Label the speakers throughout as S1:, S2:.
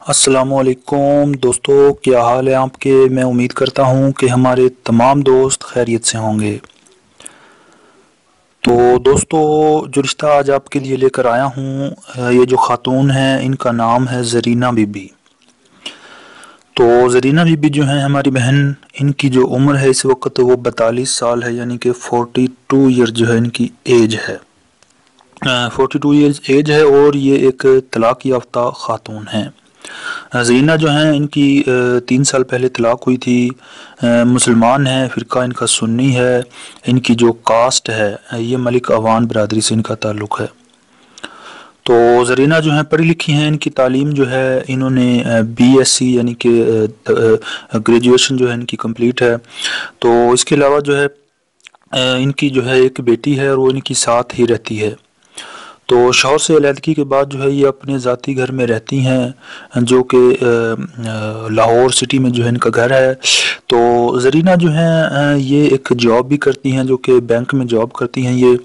S1: असलकुम दोस्तों, क्या हाल है आपके? मैं उम्मीद करता हूँ कि हमारे तमाम दोस्त खैरियत से होंगे। तो दोस्तों, जो रिश्ता आज आपके लिए लेकर आया हूँ, ये जो ख़ातून है, इनका नाम है ज़रीना बीबी। तो ज़रीना बीबी जो है, हमारी बहन, इनकी जो उम्र है इस वक्त, वो बतालीस साल है, यानी कि फ़ोर्टी टू ईयर जो है, इनकी एज है। फोर्टी टू ईयर्स एज है, और ये एक तलाक़ याफ्ता ख़ातून हैं। जीना जो हैं, इनकी तीन साल पहले तलाक़ हुई थी। मुसलमान है, फ़िरका इनका सुन्नी है। इनकी जो कास्ट है ये मलिक अवान बरदरी से इनका ताल्लुक़ है। तो जरीना जो है, पढ़ी लिखी हैं, इनकी तालीम जो है, इन्होंने बीएससी यानी कि ग्रेजुएशन जो है, इनकी कंप्लीट है। तो इसके अलावा जो है इनकी जो है, एक बेटी है और वो इनकी साथ ही रहती है। तो शौहर से अलहदगी के बाद जो है ये अपने ज़ाती घर में रहती हैं, जो कि लाहौर सिटी में जो है इनका घर है। तो ज़रीना जो है ये एक जॉब भी करती हैं, जो कि बैंक में जॉब करती हैं ये।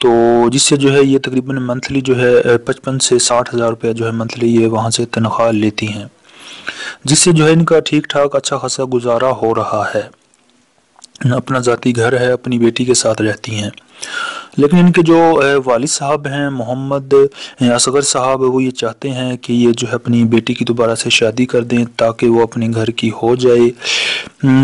S1: तो जिससे जो है ये तकरीबन मंथली जो है पचपन से साठ हज़ार रुपया जो है मंथली ये वहाँ से तनख्वाह लेती हैं। जिससे जो है इनका ठीक ठाक अच्छा खासा गुजारा हो रहा है। अपना ज़ाती घर है, अपनी बेटी के साथ रहती हैं। लेकिन इनके जो वालिद साहब हैं, मोहम्मद असगर साहब, वो ये चाहते हैं कि ये जो है अपनी बेटी की दोबारा से शादी कर दें ताकि वो अपने घर की हो जाए।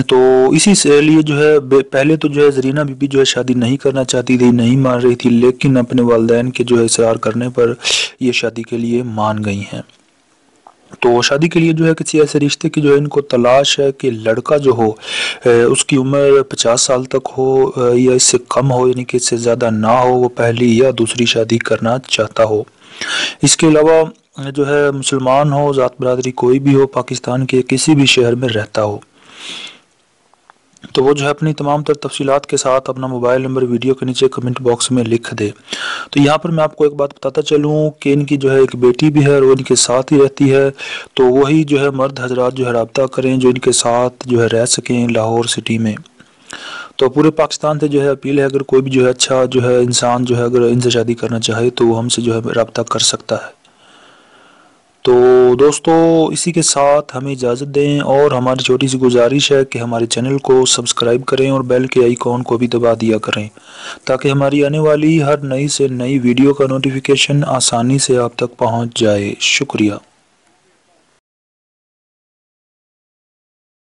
S1: तो इसी से लिए जो है पहले तो जो है जरीना बीबी जो है शादी नहीं करना चाहती थी, नहीं मान रही थी, लेकिन अपने वालदेन के जो है इसरार करने पर ये शादी के लिए मान गई हैं। तो शादी के लिए जो है किसी ऐसे रिश्ते की जो है इनको तलाश है कि लड़का जो हो उसकी उम्र पचास साल तक हो या इससे कम हो, यानी कि इससे ज़्यादा ना हो, वो पहली या दूसरी शादी करना चाहता हो। इसके अलावा जो है मुसलमान हो ज़ात बरदरी कोई भी हो, पाकिस्तान के किसी भी शहर में रहता हो। तो वो जो है अपनी तमाम तर तफसीत के साथ अपना मोबाइल नंबर वीडियो के नीचे कमेंट बॉक्स में लिख दे तो यहाँ पर मैं आपको एक बात बताता चलूँ कि इनकी जो है एक बेटी भी है और वो इनके साथ ही रहती है तो वही जो है मर्द हजरात जो है रबता करें जो इनके साथ जो है रह सकें लाहौर सिटी में तो पूरे पाकिस्तान से जो है अपील है अगर कोई भी जो है अच्छा जो है इंसान जो है अगर इनसे शादी करना चाहे तो वो हमसे जो है रबता कर सकता है तो दोस्तों, इसी के साथ हमें इजाज़त दें और हमारी छोटी सी गुजारिश है कि हमारे चैनल को सब्सक्राइब करें और बेल के आइकॉन को भी दबा दिया करें, ताकि हमारी आने वाली हर नई से नई वीडियो का नोटिफिकेशन आसानी से आप तक पहुँच जाए। शुक्रिया।